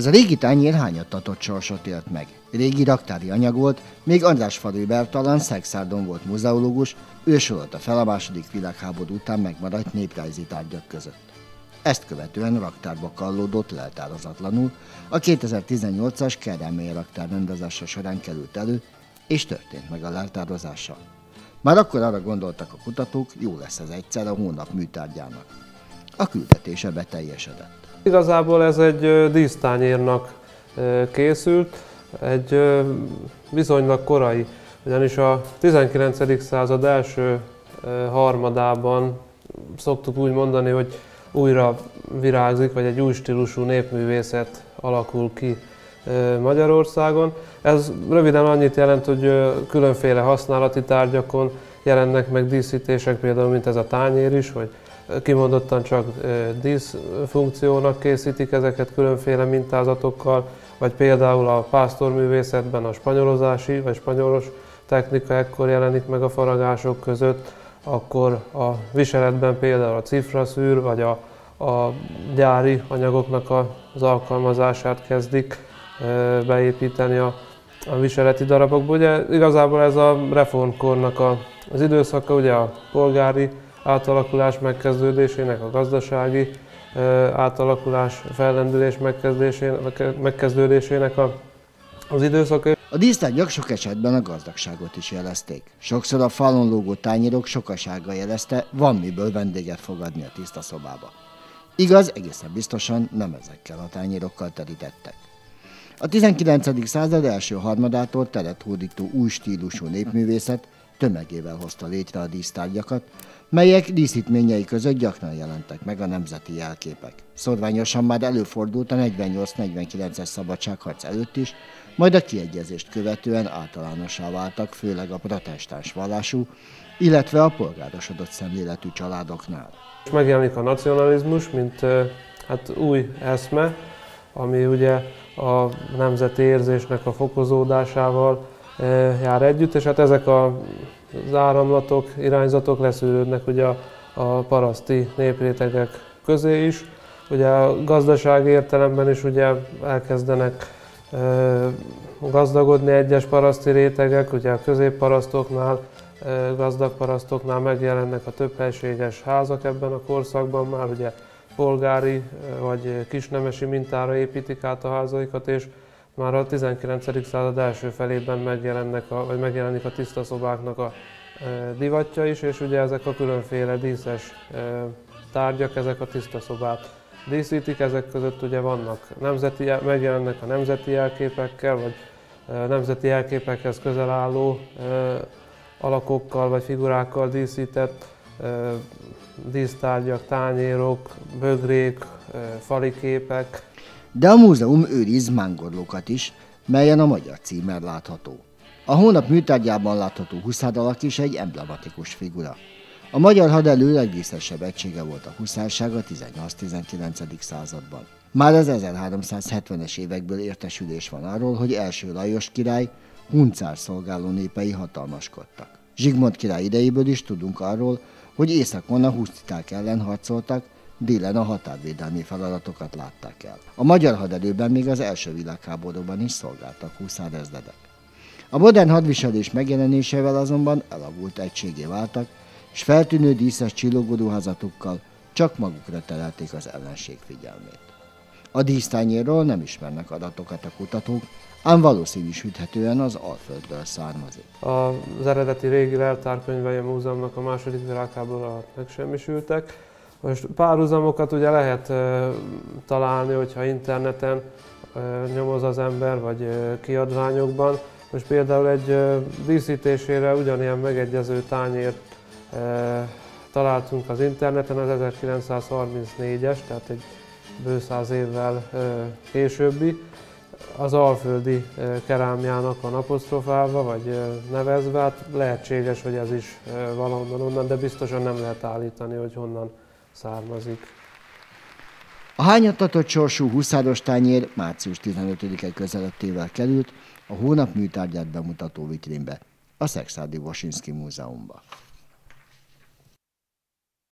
Ez a régi tányér hányattatott sorsot élt meg. Régi raktári anyag volt, még András Falu Bertalan Szexárdon volt muzeológus, ő sorolt a fel a második világháború után megmaradt néprajzi tárgyak között. Ezt követően raktárba kallódott leltározatlanul, a 2018-as Kerelmélyi raktár rendezása során került elő, és történt meg a leltározása. Már akkor arra gondoltak a kutatók, jó lesz ez egyszer a hónap műtárgyának. A küldetése beteljesedett. Igazából ez egy dísztányérnak készült, egy viszonylag korai, ugyanis a 19. század első harmadában szoktuk úgy mondani, hogy újra virágzik, vagy egy új stílusú népművészet alakul ki Magyarországon. Ez röviden annyit jelent, hogy különféle használati tárgyakon jelennek meg díszítések, például mint ez a tányér is, hogy kimondottan csak díszfunkciónak készítik ezeket különféle mintázatokkal, vagy például a pásztorművészetben a spanyolozási vagy spanyolos technika ekkor jelenik meg a faragások között, akkor a viseletben például a cifraszűr vagy a, a gyári anyagoknak az alkalmazását kezdik beépíteni a, a viseleti darabokba. Ugye igazából ez a reformkornak a, az időszaka, ugye a polgári átalakulás megkezdődésének, a gazdasági átalakulás, fellendülés megkezdődésének a, az időszaka. A dísztárgyak sok esetben a gazdagságot is jelezték. Sokszor a falon lógó tányérok sokasága jelezte, van miből vendéget fogadni a tiszta szobába. Igaz, egészen biztosan nem ezekkel a tányérokkal terítettek. A 19. század első harmadától teret hódító új stílusú népművészet tömegével hozta létre a dísztárgyakat, melyek díszítményei között gyakran jelentek meg a nemzeti jelképek. Szorványosan már előfordult a 48-49-es szabadságharc előtt is, majd a kiegyezést követően általánossá váltak, főleg a protestáns vallású, illetve a polgárosodott szemléletű családoknál. Megjelenik a nacionalizmus, mint hát új eszme, ami ugye a nemzeti érzésnek a fokozódásával jár együtt, és hát ezek a az áramlatok, irányzatok leszűrődnek ugye a, a paraszti néprétegek közé is. Ugye a gazdaság értelemben is ugye elkezdenek gazdagodni egyes paraszti rétegek, ugye a középparasztoknál, gazdag parasztoknál megjelennek a több helységes házak ebben a korszakban már, ugye polgári vagy kisnemesi mintára építik át a házaikat, és már a 19. század első felében megjelennek a, vagy megjelenik a tiszta szobáknak a e, divatja is, és ugye ezek a különféle díszes e, tárgyak, ezek a tiszta szobát díszítik, ezek között ugye vannak nemzeti, megjelennek a nemzeti jelképekkel, vagy e, nemzeti jelképekhez közel álló alakokkal vagy figurákkal díszített dísztárgyak, tányérok, bögrék, faliképek, de a múzeum őriz mángorlókat is, melyen a magyar címer látható. A hónap műtárgyában látható huszád alak is egy emblematikus figura. A magyar hadelő legdíszesebb egysége volt a huszárság a 18-19. században. Már az 1370-es évekből értesülés van arról, hogy első Lajos király huncár szolgáló népei hatalmaskodtak. Zsigmond király idejéből is tudunk arról, hogy északon a husztiták ellen harcoltak, délen a határvédelmi feladatokat látták el. A magyar haderőben még az első világháborúban is szolgáltak huszárezredek. A modern hadviselés megjelenésével azonban elavult egységé váltak, és feltűnő díszes csillogóruházatukkal csak magukra terelték az ellenség figyelmét. A dísztányérról nem ismernek adatokat a kutatók, ám valószínűsíthetően az Alföldből származik. Az eredeti régi leltárkönyvei a múzeumnak a második világháború alatt megsemmisültek, most párhuzamokat ugye lehet találni, hogyha interneten nyomoz az ember, vagy kiadványokban. Most például egy díszítésére ugyanilyen megegyező tányért találtunk az interneten, az 1934-es, tehát egy bő száz évvel későbbi, az alföldi kerámiának van apostrofálva, vagy nevezve, hát lehetséges, hogy ez is valahonnan onnan, de biztosan nem lehet állítani, hogy honnan származik. A hányattatott sorsú huszáros tányér március 15-e közelettével került a hónap műtárgyát bemutató vitrínbe, a Szexádi Vosinski Múzeumba.